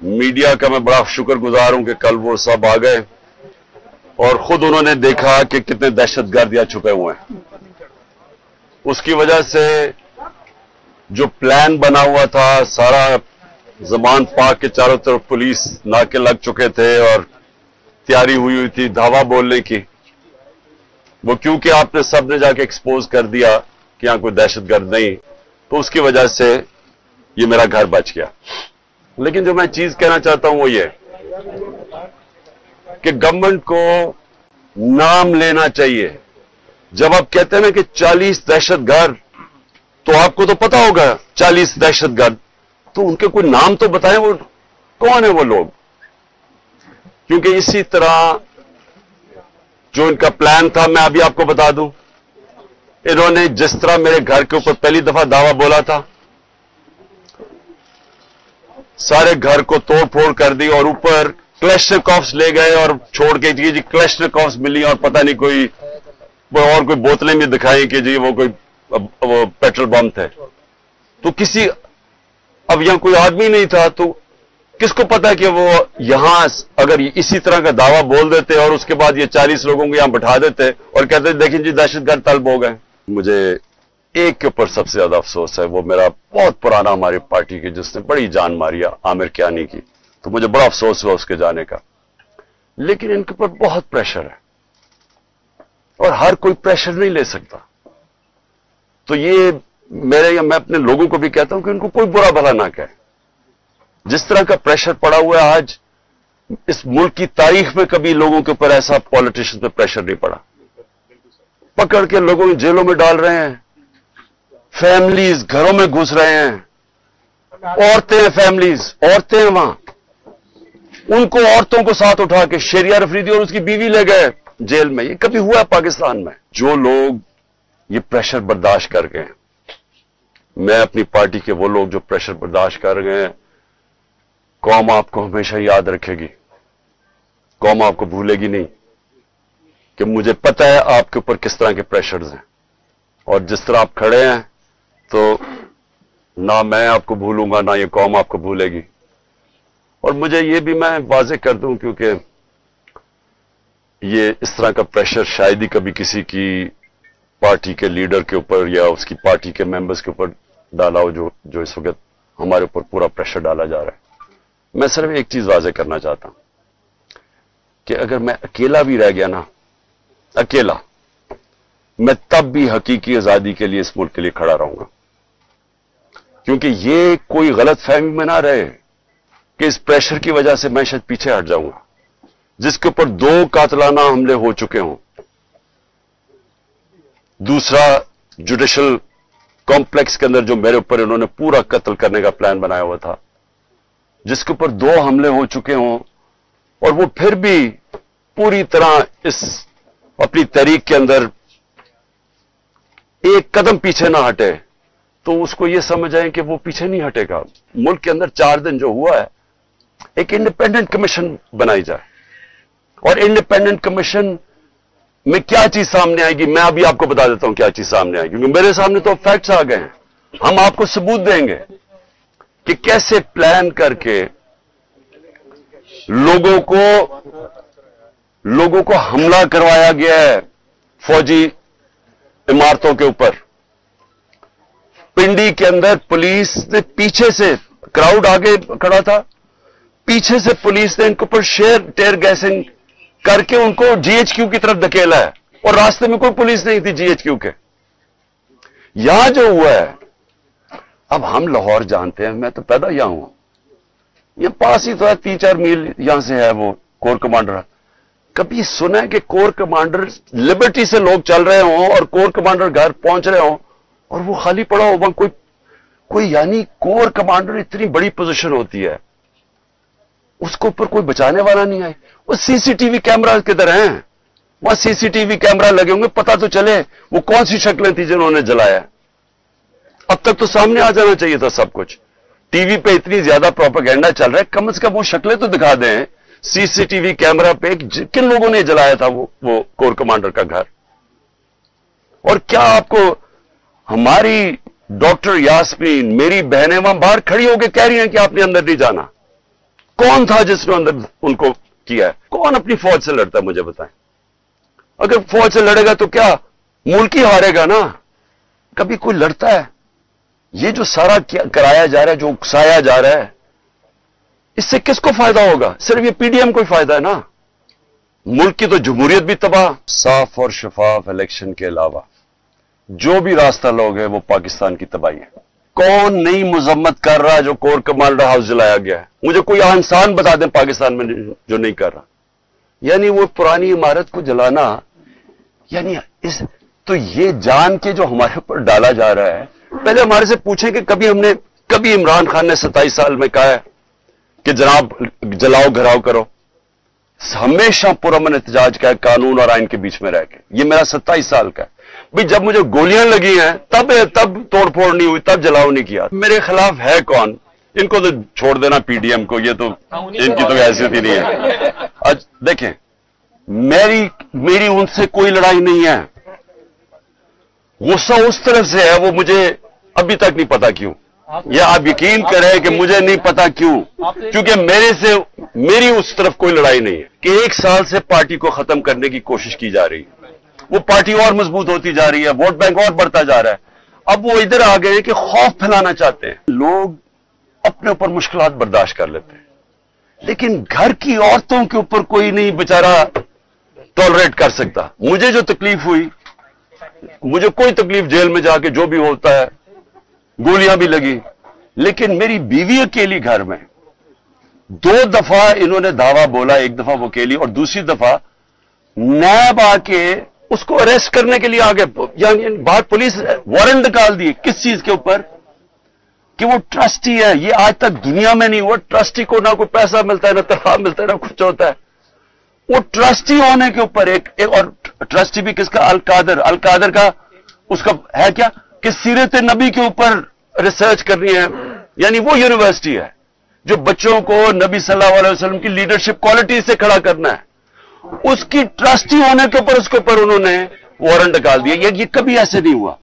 Media का मैं बड़ा शुक्र गुजार हूँ कि कल वो सब आ गए और खुद उन्होंने देखा कि कितने दहशतगर्द यहाँ छुपे हुए हैं। उसकी वजह से जो प्लान बना हुआ था, सारा जमान पाक के चारों तरफ़ पुलिस नाके लग चुके थे और तैयारी हुई हुई थी धावा बोलने की। वो क्योंकि आपने सबने जाके एक्सपोज कर दिया कि यहाँ कोई दहशतगर्द नहीं तो उसकी वजह से ये मेरा घर बच गया। लेकिन जो मैं चीज़ कहना चाहता हूँ वो ये कि गवर्नमेंट को नाम लेना चाहिए। जब आप कहते हैं ना कि 40 दहशतगर्द तो आपको तो पता होगा 40 दहशतगर्द तो उनके कोई नाम तो बताएँ वो कौन है वो लोग? क्योंकि इसी तरह जो इनका प्लान था, मैं अभी आपको बता दूँ। इन्होंने जिस तरह मेरे घर के ऊपर पहली दफ़ा दावा बोला था सारे घर को तोड़ फोड़ कर दी और ऊपर क्लेस्टर ले गए और छोड़ के जी क्लेस्टर मिली और पता नहीं कोई और कोई बोतलें भी दिखाई कि जी वो कोई वो पेट्रोल बम थे। तो किसी, अब यहाँ कोई आदमी नहीं था तो किसको पता कि वो यहाँ अगर इसी तरह का दावा बोल देते और उसके बाद ये चालीस लोगों को यहाँ बैठा देते और कहते, देखिए जी, दहशतगर्द तलब हो गए। मुझे एक के ऊपर सबसे ज़्यादा अफसोस है, वो मेरा बहुत पुराना हमारी पार्टी की, जिसने बड़ी जान मारी आमिर क्यानी की। तो मुझे बड़ा अफसोस हुआ उसके जाने का। लेकिन इनके ऊपर बहुत प्रेशर है। और हर कोई प्रेशर नहीं ले सकता। तो ये मेरे या मैं अपने लोगों को भी कहता हूँ कि उनको कोई बुरा भला ना कहे। जिस तरह का प्रेशर पड़ा हुआ है आज, इस मुल्क की तारीख में कभी लोगों के ऊपर ऐसा पॉलिटिशियन पे प्रेशर नहीं पड़ा। पकड़ के लोगों जेलों में डाल रहे हैं। फैमिलीज़ घरों में घुस रहे हैं। औरतें फैमिलीज़ औरतें हैं वहाँ। उनको औरतों को साथ उठा के शेरिया रफरीदी और उसकी बीवी ले गए जेल में। ये कभी हुआ है पाकिस्तान में? जो लोग ये प्रेशर बर्दाश्त कर गए मैं अपनी पार्टी के वो लोग जो प्रेशर बर्दाश्त कर गए कौम आपको हमेशा याद रखेगी। कौम आपको भूलेगी नहीं कि मुझे पता है आपके ऊपर किस तरह के प्रेशर्स हैं। और जिस तरह आप खड़े हैं तो ना मैं आपको भूलूँगा, ना ये कौम आपको भूलेगी। और मुझे ये भी मैं वाजे कर दूँ क्योंकि ये इस तरह का प्रेशर शायद ही कभी किसी की पार्टी के लीडर के ऊपर या उसकी पार्टी के मेंबर्स के ऊपर डाला हो जो जो इस वक्त हमारे ऊपर पूरा प्रेशर डाला जा रहा है। मैं सिर्फ़ एक चीज़ वाजे करना चाहता हूँ कि अगर मैं अकेला भी रह गया ना, अकेला, मैं तब भी हकीकी आज़ादी के लिए इस मुल्क के लिए खड़ा रहूँगा। क्योंकि ये कोई गलत फहमी में ना रहे कि इस प्रेशर की वजह से मैं शायद पीछे हट जाऊँगा। जिसके ऊपर दो कातलाना हमले हो चुके हों। दूसरा जुडिशल कॉम्प्लेक्स के अंदर जो मेरे ऊपर इन्होंने पूरा कत्ल करने का प्लान बनाया हुआ था, जिसके ऊपर दो हमले हो चुके हों और वो फिर भी पूरी तरह इस अपनी तरीक के अंदर एक कदम पीछे ना हटे। तो उसको यह समझ आए कि वो पीछे नहीं हटेगा। मुल्क के अंदर चार दिन जो हुआ है, एक इंडिपेंडेंट कमीशन बनाई जाए। और इंडिपेंडेंट कमीशन में क्या चीज़ सामने आएगी, मैं अभी आपको बता देता हूँ क्या चीज़ सामने आएगी। क्योंकि मेरे सामने तो फैक्ट्स आ गए हैं। हम आपको सबूत देंगे कि कैसे प्लान करके लोगों को लोगों को हमला करवाया गया है फौजी इमारतों के ऊपर। पिंडी के अंदर पुलिस ने पीछे से क्राउड आगे खड़ा था। पीछे से पुलिस ने इनके ऊपर शेयर टेयर गैसिंग करके उनको जीएचक्यू की तरफ़ धकेला है। और रास्ते में कोई पुलिस नहीं थी जीएचक्यू के। यहाँ जो हुआ है, अब हम लाहौर जानते हैं, मैं तो पैदा यहाँ हूँ। ये पास ही तो है तीन चार मील यहाँ से है वो कोर कमांडर। कभी सुना है कि कोर कमांडर लिबर्टी से लोग चल रहे हों और कोर कमांडर घर पहुँच रहे हों? और वो खाली पड़ा हो, वहाँ कोई कोई यानी कोर कमांडर इतनी बड़ी पोजीशन होती है, उसको ऊपर कोई बचाने वाला नहीं आए वो सीसीटीवी कैमरा किधर हैं। वहाँ सीसीटीवी कैमरा लगे होंगे, पता तो चले वो कौन सी शक्लें थी जिन्होंने जलाया। अब तक तो सामने आ जाना चाहिए था सब कुछ। टीवी पे इतनी ज़्यादा प्रोपागेंडा चल रहा है, कम से कम वो शक्लें तो दिखा दें। सीसीटीवी कैमरा पे किन लोगों ने जलाया था वो वो कोर कमांडर का घर? और क्या आपको हमारी डॉक्टर यास्मीन, मेरी बहनें वहाँ बाहर खड़ी होकर कह रही हैं कि आपने अंदर नहीं जाना। कौन था जिसने अंदर उनको किया? है कौन अपनी फौज से लड़ता है, मुझे बताएँ। अगर फौज से लड़ेगा तो क्या मुल्क ही हारेगा ना? कभी कोई लड़ता है? ये जो सारा कराया जा रहा है, जो उकसाया जा रहा है, इससे किसको फ़ायदा होगा? सिर्फ़ ये पीडीएम को ही फ़ायदा है ना? मुल्क की तो जमहूरियत भी तबाह, साफ़ और शफाफ इलेक्शन के अलावा। जो भी रास्ता लोग है, वो पाकिस्तान की तबाही है। कौन नई मजम्मत कर रहा जो कोर कमांडर हाउस जलाया गया है? मुझे कोई इंसान बता दें पाकिस्तान में जो नहीं कर रहा। यानी वो पुरानी इमारत को जलाना, यानी इस तो ये जान के जो हमारे ऊपर डाला जा रहा है, पहले हमारे से पूछें कि कभी हमने, कभी इमरान खान ने सत्ताईस साल में कहा है कि जनाब, जलाओ, घराव करो। हमेशा पुरमन एहतजाज का है, कानून और आइन के बीच में रह के। ये मेरा सत्ताईस साल का है। भाई जब मुझे गोलियाँ लगी हैं, तब तब तोड़फोड़ नहीं हुई, तब जलाओ नहीं किया। मेरे खिलाफ है कौन? इनको तो छोड़ देना पीडीएम को, ये तो इनकी तो हैसियत ही नहीं है। आज देखें, मेरी मेरी उनसे कोई लड़ाई नहीं है। गुस्सा उस तरफ़ से है, वो मुझे अभी तक नहीं पता क्यों। ये आप यकीन करें कि मुझे नहीं पता क्यों? क्योंकि मेरे से मेरी उस तरफ़ कोई लड़ाई नहीं है। कि एक साल से पार्टी को खत्म करने की कोशिश की जा रही है। वो पार्टी और मज़बूत होती जा रही है, वोट बैंक और बढ़ता जा रहा है। अब वो इधर आ गए कि खौफ फैलाना चाहते हैं। लोग अपने ऊपर मुश्किल बर्दाश्त कर लेते हैं। लेकिन घर की औरतों के ऊपर कोई नहीं बेचारा टॉलरेट कर सकता। मुझे जो तकलीफ़ हुई, मुझे कोई तकलीफ़ जेल में जाके जो भी होता है, गोलियाँ भी लगी। लेकिन मेरी बीवी अकेली घर में। दो दफ़ा इन्होंने दावा बोला, एक दफ़ा वो अकेली, और दूसरी दफ़ा नैब आके उसको अरेस्ट करने के लिए आगे यानी बात पुलिस वारंट निकाल दिए किस चीज़ के ऊपर? कि वो ट्रस्टी है। ये आज तक दुनिया में नहीं हुआ। ट्रस्टी को ना कोई पैसा मिलता है ना तनख्वाह मिलता है ना कुछ होता है। वो ट्रस्टी होने के ऊपर एक, एक और ट्रस्टी भी किसका? अलकादर। अलकादर का उसका है क्या? कि सीरत नबी के ऊपर रिसर्च करनी है। यानी वो यूनिवर्सिटी है जो बच्चों को नबी सल्लल्लाहु अलैहि वसल्लम की लीडरशिप क्वालिटी से खड़ा करना है। उसकी ट्रस्टी होने के ऊपर उसके ऊपर उन्होंने वारंट डाल दिया। ये, कभी ऐसे नहीं हुआ।